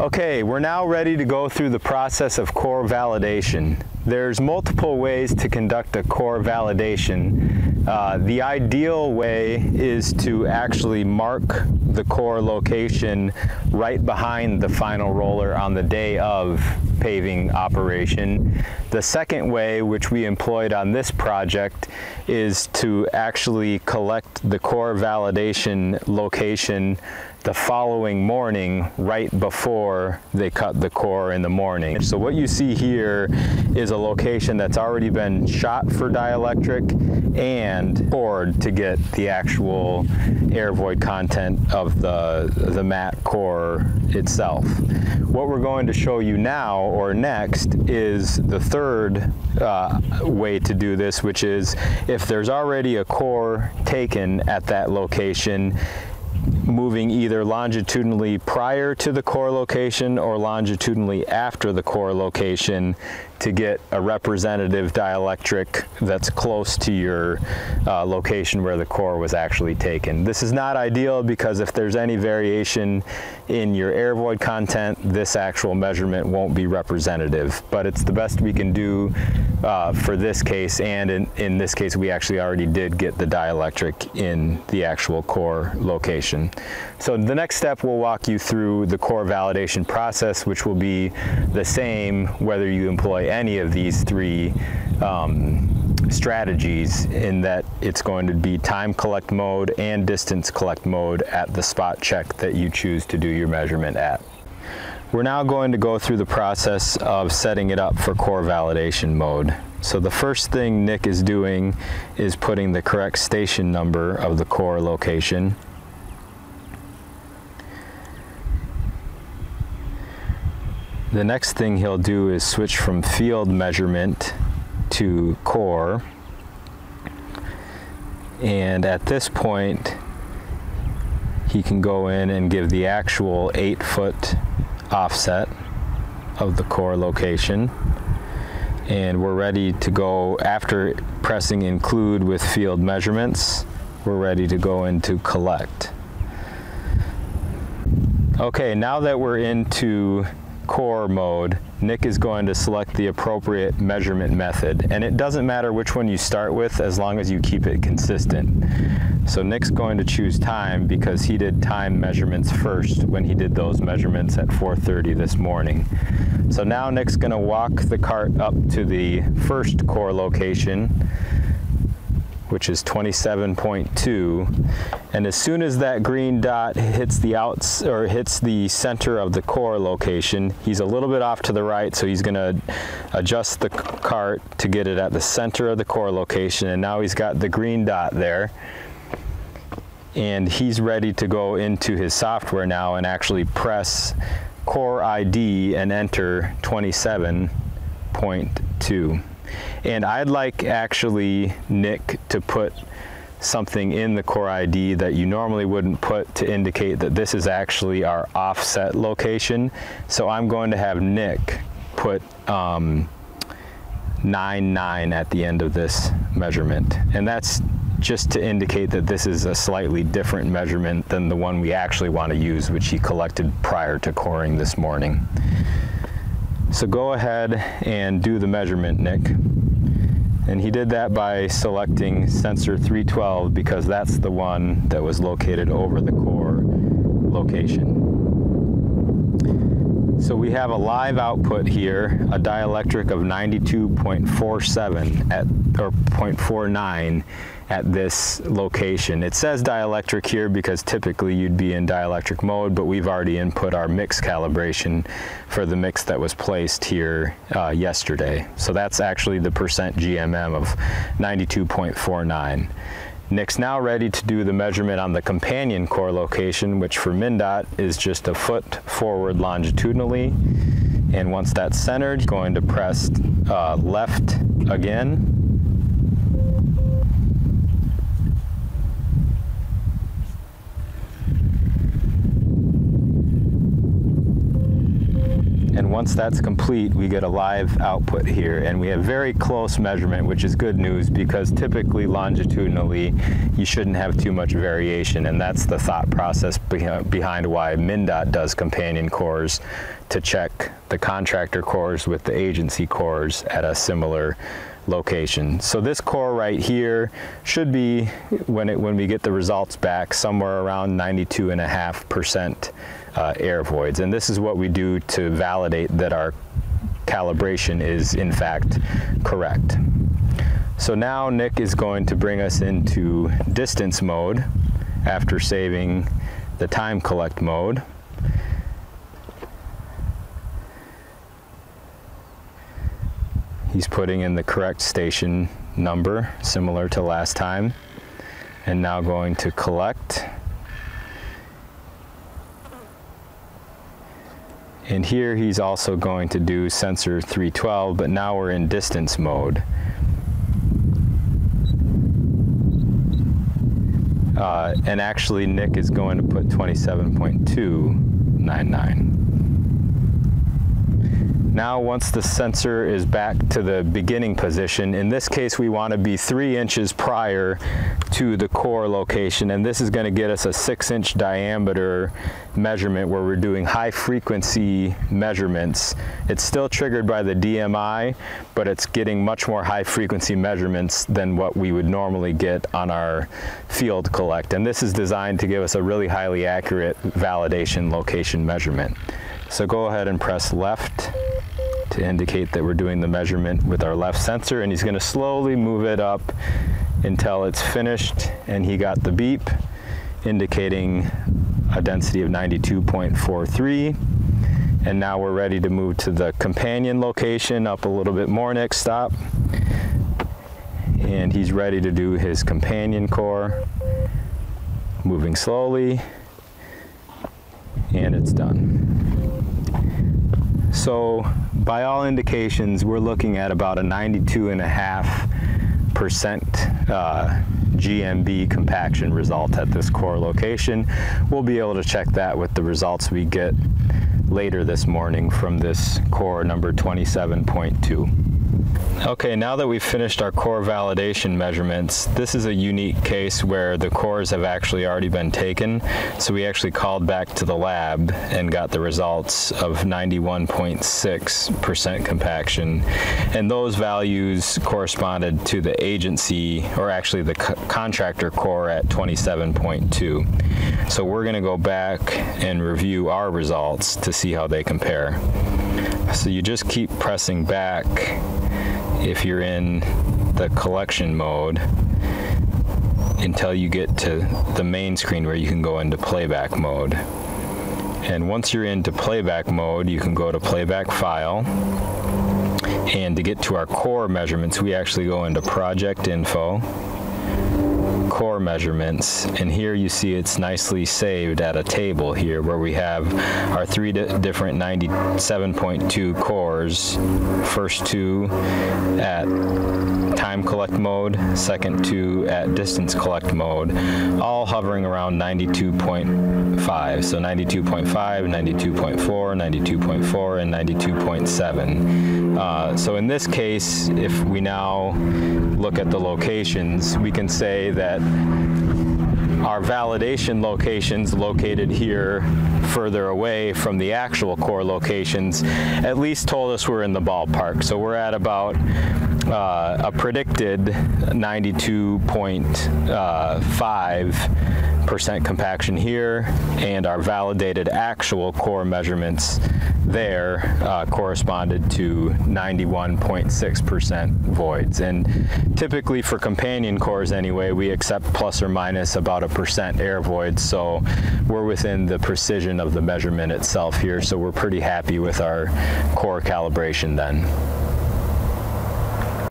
Okay, we're now ready to go through the process of core validation. There's multiple ways to conduct a core validation. Uh, the ideal way is to actually mark the core location right behind the final roller on the day of paving operation. The second way, which we employed on this project, is to actually collect the core validation location the following morning right before they cut the core in the morning. So what you see here is a location that's already been shot for dielectric and poured to get the actual air void content of the, the mat core itself. What we're going to show you now or next is the third uh, way to do this, which is if there's already a core taken at that location, moving either longitudinally prior to the core location or longitudinally after the core location to get a representative dielectric that's close to your uh, location where the core was actually taken. This is not ideal because if there's any variation in your air void content, this actual measurement won't be representative, but it's the best we can do uh, for this case, and in, in this case we actually already did get the dielectric in the actual core location. So the next step will walk you through the core validation process, which will be the same whether you employ any of these three um, strategies in that it's going to be time collect mode and distance collect mode at the spot check that you choose to do your measurement at. We're now going to go through the process of setting it up for core validation mode. So the first thing Nick is doing is putting the correct station number of the core location The next thing he'll do is switch from field measurement to core. And at this point, he can go in and give the actual eight foot offset of the core location. And we're ready to go after pressing include with field measurements, we're ready to go into collect. Okay, now that we're into core mode, Nick is going to select the appropriate measurement method. And it doesn't matter which one you start with as long as you keep it consistent. So Nick's going to choose time because he did time measurements first when he did those measurements at 4.30 this morning. So now Nick's gonna walk the cart up to the first core location which is 27.2 and as soon as that green dot hits the outs or hits the center of the core location he's a little bit off to the right so he's going to adjust the cart to get it at the center of the core location. And now he's got the green dot there. And he's ready to go into his software now and actually press core ID and enter 27.2 and I'd like actually Nick to put something in the core ID that you normally wouldn't put to indicate that this is actually our offset location. So I'm going to have Nick put um, 9, 9 at the end of this measurement. And that's just to indicate that this is a slightly different measurement than the one we actually want to use, which he collected prior to coring this morning. So go ahead and do the measurement, Nick. And he did that by selecting sensor 312 because that's the one that was located over the core location. So we have a live output here, a dielectric of 92.47 at or 0.49 at this location. It says dielectric here because typically you'd be in dielectric mode, but we've already input our mix calibration for the mix that was placed here uh, yesterday. So that's actually the percent GMM of 92.49. Nick's now ready to do the measurement on the companion core location, which for MnDOT is just a foot forward longitudinally. And once that's centered, going to press uh, left again once that's complete, we get a live output here. And we have very close measurement, which is good news because typically longitudinally, you shouldn't have too much variation. And that's the thought process behind why MnDOT does companion cores to check the contractor cores with the agency cores at a similar location. So this core right here should be, when, it, when we get the results back, somewhere around 92.5% uh, air voids. And this is what we do to validate that our calibration is in fact correct. So now Nick is going to bring us into distance mode after saving the time collect mode. He's putting in the correct station number, similar to last time. And now going to collect. And here he's also going to do sensor 312, but now we're in distance mode. Uh, and actually Nick is going to put 27.299. Now once the sensor is back to the beginning position, in this case we want to be three inches prior to the core location and this is going to get us a six inch diameter measurement where we're doing high frequency measurements. It's still triggered by the DMI but it's getting much more high frequency measurements than what we would normally get on our field collect and this is designed to give us a really highly accurate validation location measurement. So go ahead and press left to indicate that we're doing the measurement with our left sensor and he's going to slowly move it up until it's finished and he got the beep indicating a density of 92.43 and now we're ready to move to the companion location up a little bit more next stop. And he's ready to do his companion core moving slowly and it's done. So by all indications, we're looking at about a 92.5% uh, GMB compaction result at this core location. We'll be able to check that with the results we get later this morning from this core number 27.2. Okay, now that we've finished our core validation measurements, this is a unique case where the cores have actually already been taken. So we actually called back to the lab and got the results of 91.6% compaction. And those values corresponded to the agency, or actually the co contractor core at 27.2. So we're gonna go back and review our results to see how they compare. So you just keep pressing back if you're in the collection mode until you get to the main screen where you can go into playback mode. And once you're into playback mode, you can go to playback file. And to get to our core measurements, we actually go into project info core measurements and here you see it's nicely saved at a table here where we have our three di different 97.2 cores. First two at time collect mode second two at distance collect mode all hovering around 92.5 so 92.5 92.4 92.4 and 92.7 uh, so in this case if we now look at the locations we can say that our validation locations located here further away from the actual core locations at least told us we're in the ballpark. So we're at about uh, a predicted 92.5 percent compaction here and our validated actual core measurements there uh, corresponded to 91.6% voids. And typically for companion cores anyway, we accept plus or minus about a percent air voids. So we're within the precision of the measurement itself here. So we're pretty happy with our core calibration then.